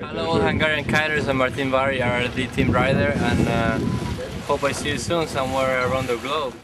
Hello Hungarian kiters, I'm Martin Vari, the team rider and uh, hope I see you soon somewhere around the globe.